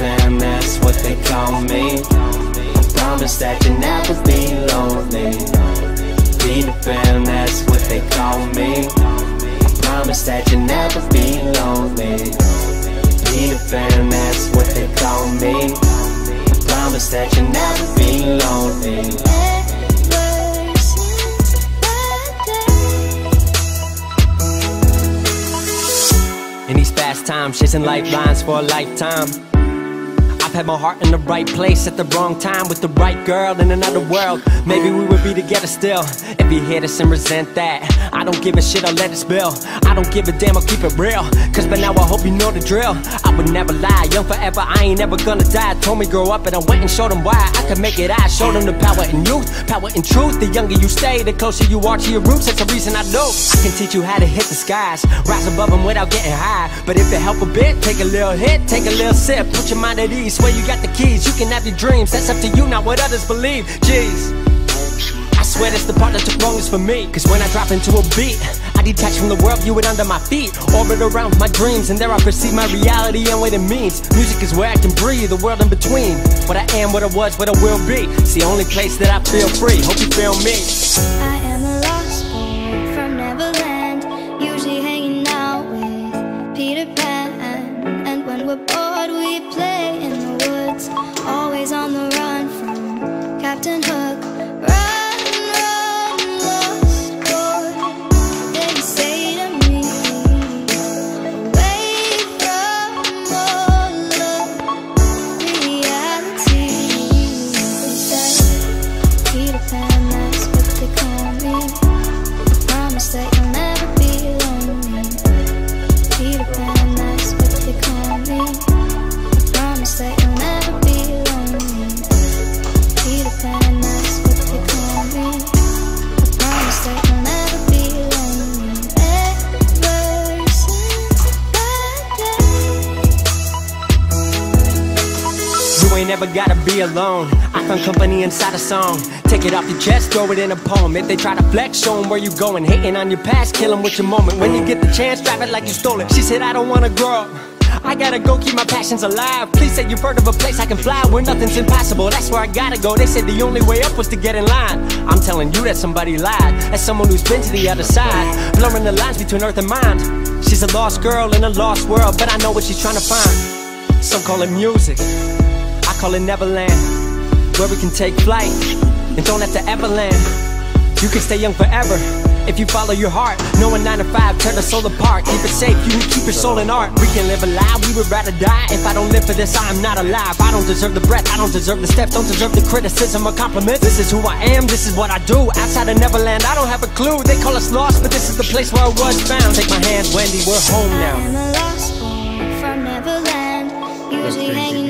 what they call me. I promise that you'll never be lonely. Peter Pan, that's what they call me. I promise that you'll never be lonely. Peter Pan, that's what they call me. I promise that you'll never be lonely. In these fast times, chasing lifelines for a lifetime. I've had my heart in the right place at the wrong time with the right girl in another world. Maybe we would be together still if you hate us and resent that. I don't give a shit, I'll let it spill. I don't give a damn, I'll keep it real. Cause by now I hope you know the drill. I would never lie, young forever, I ain't never gonna die. Told me grow up and I went and showed them why I could make it. I showed them the power in youth, power in truth. The younger you stay, the closer you are to your roots. That's the reason I know I can teach you how to hit the skies, rise above them without getting high. But if it help a bit, take a little hit, take a little sip, put your mind at ease. Swear you got the keys, you can have your dreams. That's up to you, not what others believe. Jeez. I swear that's the part that took longest for me. Cause when I drop into a beat, I detach from the world, view it under my feet. Orbit around my dreams, and there I perceive my reality and what it means. Music is where I can breathe, the world in between. What I am, what I was, what I will be. It's the only place that I feel free. Hope you feel me. I am a lost boy from Neverland, usually hanging out with Peter Pan. Ain't gotta be alone. I found company inside a song. Take it off your chest, throw it in a poem. If they try to flex, show 'em where you going. Hating on your past, kill 'em with your moment. When you get the chance, drive it like you stole it. She said, I don't wanna grow up. I gotta go keep my passions alive. Please say you've heard of a place I can fly where nothing's impossible. That's where I gotta go. They said the only way up was to get in line. I'm telling you that somebody lied. As someone who's been to the other side, blurring the lines between earth and mind. She's a lost girl in a lost world, but I know what she's trying to find. Some call it music. I call it Neverland, where we can take flight and don't have to ever land. You can stay young forever if you follow your heart. No one nine to five, tear the soul apart. Keep it safe, you can keep your soul in art. We can live a alive, we would rather die. If I don't live for this, I am not alive. I don't deserve the breath, I don't deserve the steps, don't deserve the criticism or compliments. This is who I am, this is what I do. Outside of Neverland, I don't have a clue. They call us lost, but this is the place where I was found. Take my hand, Wendy, we're home I now. am a lost boy from Neverland, usually hanging